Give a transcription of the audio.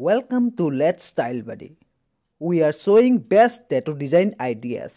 Welcome to Let's Style Buddy. We are showing best tattoo design ideas.